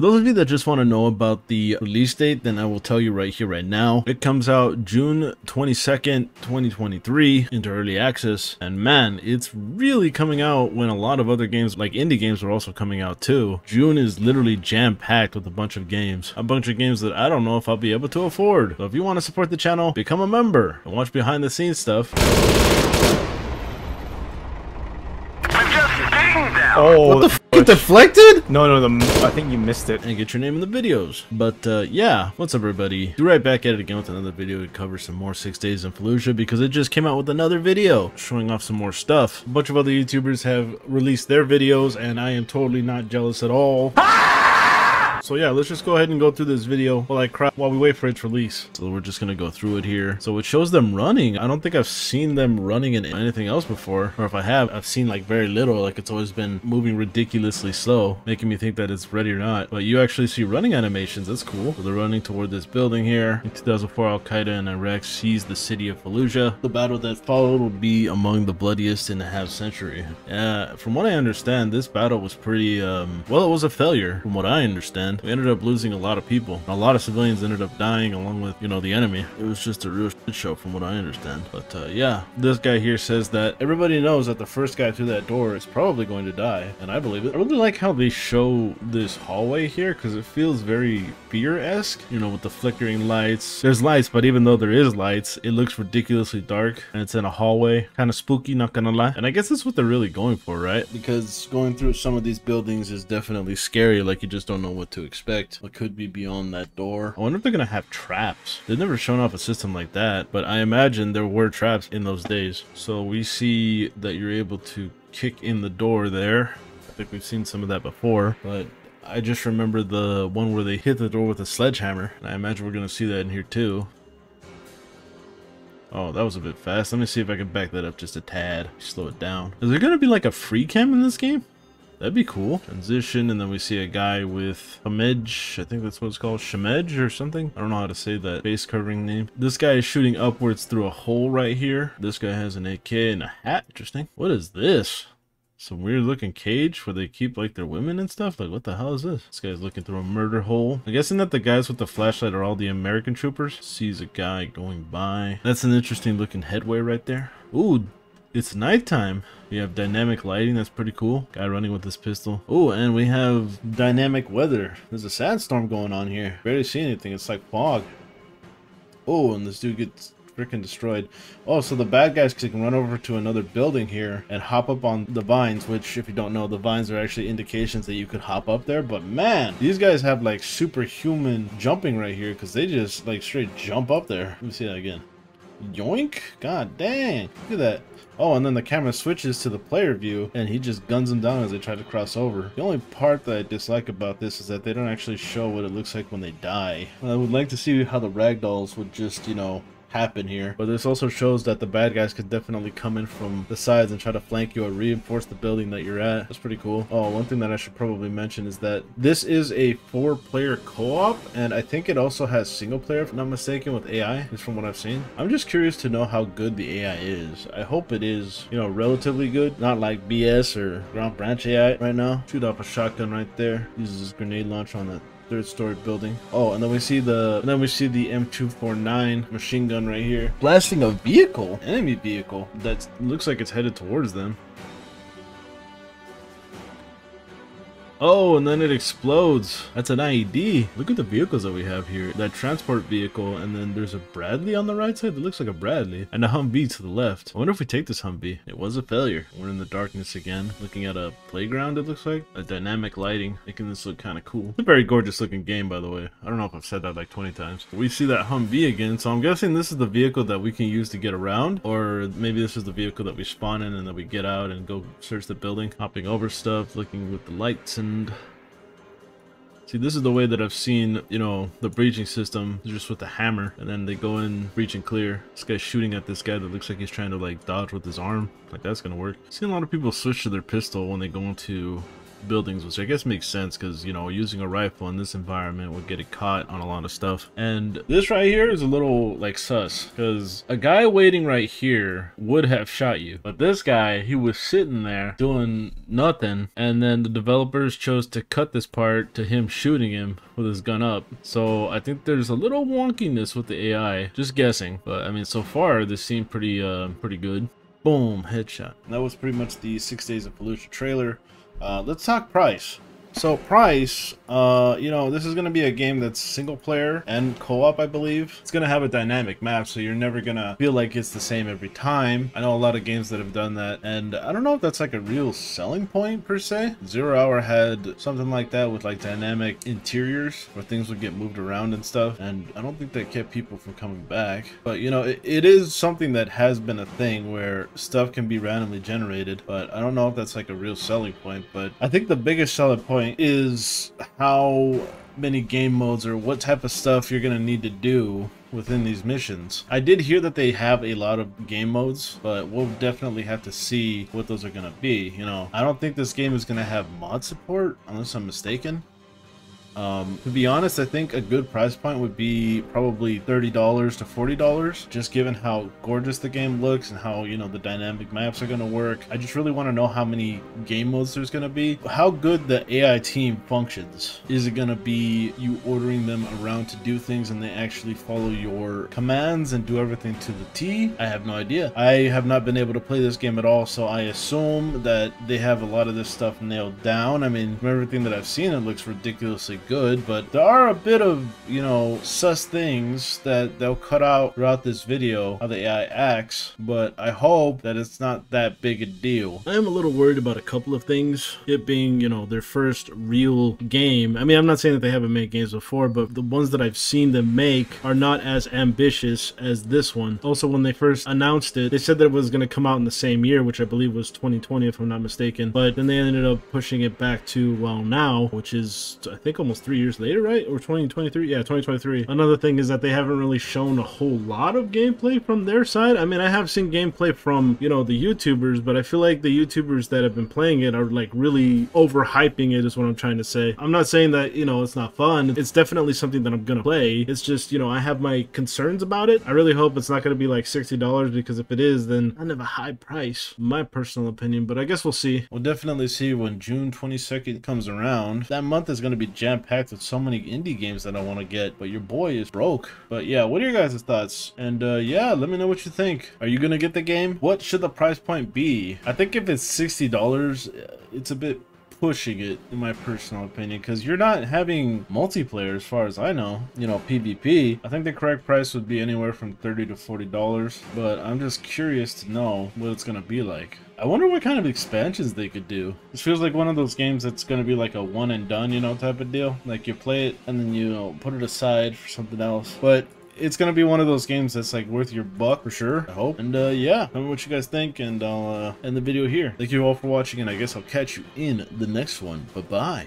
For those of you that just want to know about the release date, then I will tell you right here, right now. It comes out June 22nd, 2023 into early access. And man, it's really coming out when a lot of other games like indie games are also coming out too. June is literally jam packed with a bunch of games. A bunch of games that I don't know if I'll be able to afford. So if you want to support the channel, become a member and watch behind the scenes stuff. Oh, What the f Get deflected? No, no, the, I think you missed it. and get your name in the videos. But uh, yeah, what's up everybody? DueRag back at it again with another video to cover some more 6 Days in Fallujah because it just came out with another video showing off some more stuff. A bunch of other YouTubers have released their videos and I am totally not jealous at all. So yeah, let's just go ahead and go through this video while I while we wait for its release. So we're just gonna go through it here. So it shows them running. I don't think I've seen them running in anything else before. Or if I have, I've seen like very little. Like it's always been moving ridiculously slow, making me think that it's ready or not. But you actually see running animations. That's cool. So they're running toward this building here. In 2004, Al Qaeda and Iraq seized the city of Fallujah. The battle that followed will be among the bloodiest in a half century. Uh, from what I understand, this battle was pretty, um, well, it was a failure from what I understand. We ended up losing a lot of people. A lot of civilians ended up dying along with, you know, the enemy. It was just a real shit show from what I understand. But uh, yeah, this guy here says that everybody knows that the first guy through that door is probably going to die. And I believe it. I really like how they show this hallway here because it feels very fear-esque, you know, with the flickering lights. There's lights, but even though there is lights, it looks ridiculously dark and it's in a hallway. Kind of spooky, not gonna lie. And I guess that's what they're really going for, right? Because going through some of these buildings is definitely scary, like you just don't know what to expect. What could be beyond that door? I wonder if they're gonna have traps. They've never shown off a system like that, but I imagine there were traps in those days. So we see that you're able to kick in the door there. I think we've seen some of that before, but I just remember the one where they hit the door with a sledgehammer. And I imagine we're gonna see that in here too. Oh, that was a bit fast. Let me see if I can back that up just a tad. Slow it down. Is there gonna be like a free cam in this game? That'd be cool. Transition, and then we see a guy with Hamedge. I think that's what it's called. Shemedge or something. I don't know how to say that base covering name. This guy is shooting upwards through a hole right here. This guy has an AK and a hat. Interesting. What is this? Some weird looking cage where they keep like their women and stuff. Like what the hell is this? This guy's looking through a murder hole. I'm guessing that the guys with the flashlight are all the American troopers. Sees a guy going by. That's an interesting looking headway right there. Ooh, it's nighttime. We have dynamic lighting, that's pretty cool. Guy running with this pistol. Oh, and we have dynamic weather. There's a sandstorm going on here. Barely see anything, it's like fog. Oh, and this dude gets freaking destroyed. Oh, so the bad guys can run over to another building here and hop up on the vines, which if you don't know, the vines are actually indications that you could hop up there. But man, these guys have like superhuman jumping right here because they just like straight jump up there. Let me see that again. Yoink! God dang! Look at that. Oh, and then the camera switches to the player view, and he just guns them down as they try to cross over. The only part that I dislike about this is that they don't actually show what it looks like when they die. I would like to see how the ragdolls would just, you know, happen here. But this also shows that the bad guys could definitely come in from the sides and try to flank you or reinforce the building that you're at. That's pretty cool. Oh, one thing that I should probably mention is that this is a four player co-op and I think it also has single player if I'm not mistaken with AI, just from what I've seen. I'm just curious to know how good the AI is. I hope it is, you know, relatively good. Not like BS or Ground Branch AI right now. Shoot off a shotgun right there. Uses his grenade launch on that third story building. Oh, and then we see the then we see the M249 machine gun right here. Blasting a vehicle, enemy vehicle that looks like it's headed towards them. Oh, and then it explodes. That's an IED. Look at the vehicles that we have here. That transport vehicle, and then there's a Bradley on the right side. That looks like a Bradley. And a Humvee to the left. I wonder if we take this Humvee. It was a failure. We're in the darkness again. Looking at a playground, it looks like. A dynamic lighting, making this look kind of cool. It's a very gorgeous looking game, by the way. I don't know if I've said that like 20 times. We see that Humvee again, so I'm guessing this is the vehicle that we can use to get around. Or maybe this is the vehicle that we spawn in and then we get out and go search the building. Hopping over stuff, looking with the lights and See, this is the way that I've seen, you know, the breaching system just with the hammer, and then they go in, breach and clear. This guy's shooting at this guy that looks like he's trying to like dodge with his arm. Like that's gonna work. I've seen a lot of people switch to their pistol when they go into buildings, which I guess makes sense because, you know, using a rifle in this environment would get it caught on a lot of stuff. And this right here is a little like sus because a guy waiting right here would have shot you. But this guy, he was sitting there doing nothing. And then the developers chose to cut this part to him shooting him with his gun up. So I think there's a little wonkiness with the AI. Just guessing. But I mean, so far this seemed pretty, uh, pretty good. Boom, headshot. That was pretty much the Six Days of Fallujah trailer. Uh, let's talk price. So price, uh, you know, this is going to be a game that's single player and co-op, I believe. It's going to have a dynamic map, so you're never going to feel like it's the same every time. I know a lot of games that have done that, and I don't know if that's like a real selling point per se. Zero Hour had something like that with like dynamic interiors where things would get moved around and stuff, and I don't think that kept people from coming back. But you know, it, it is something that has been a thing where stuff can be randomly generated, but I don't know if that's like a real selling point. But I think the biggest selling point is how many game modes or what type of stuff you're going to need to do within these missions. I did hear that they have a lot of game modes, but we'll definitely have to see what those are going to be. You know, I don't think this game is going to have mod support unless I'm mistaken. Um, to be honest, I think a good price point would be probably $30 to $40, just given how gorgeous the game looks and how, you know, the dynamic maps are going to work. I just really want to know how many game modes there's going to be, how good the AI team functions. Is it going to be you ordering them around to do things and they actually follow your commands and do everything to the T? I have no idea. I have not been able to play this game at all, so I assume that they have a lot of this stuff nailed down. I mean, from everything that I've seen, it looks ridiculously good, but there are a bit of, you know, sus things that they'll cut out throughout this video, how the AI acts, but I hope that it's not that big a deal. I am a little worried about a couple of things, it being, you know, their first real game. I mean, I'm not saying that they haven't made games before, but the ones that I've seen them make are not as ambitious as this one. Also, when they first announced it, they said that it was going to come out in the same year, which I believe was 2020, if I'm not mistaken, but then they ended up pushing it back to, well, now, which is, I think, almost almost three years later, right? Or 2023? Yeah, 2023. Another thing is that they haven't really shown a whole lot of gameplay from their side. I mean, I have seen gameplay from, you know, the YouTubers, but I feel like the YouTubers that have been playing it are like really overhyping it is what I'm trying to say. I'm not saying that, you know, it's not fun. It's definitely something that I'm gonna play. It's just, you know, I have my concerns about it. I really hope it's not gonna be like $60 because if it is, then kind of a high price, my personal opinion, but I guess we'll see. We'll definitely see when June 22nd comes around. That month is gonna be jam packed with so many indie games that I want to get, but your boy is broke. But yeah, what are your guys' thoughts? And uh, yeah, let me know what you think. Are you gonna get the game? What should the price point be? I think if it's $60, it's a bit pushing it in my personal opinion because you're not having multiplayer as far as I know you know PvP I think the correct price would be anywhere from 30 to 40 dollars but I'm just curious to know what it's gonna be like I wonder what kind of expansions they could do. This feels like one of those games that's going to be like a one and done, you know, type of deal. Like you play it and then you know, put it aside for something else. But it's gonna be one of those games that's like worth your buck for sure i hope. And uh yeah tell me what you guys think and i'll uh end the video here. Thank you all for watching and i guess i'll catch you in the next one. Bye bye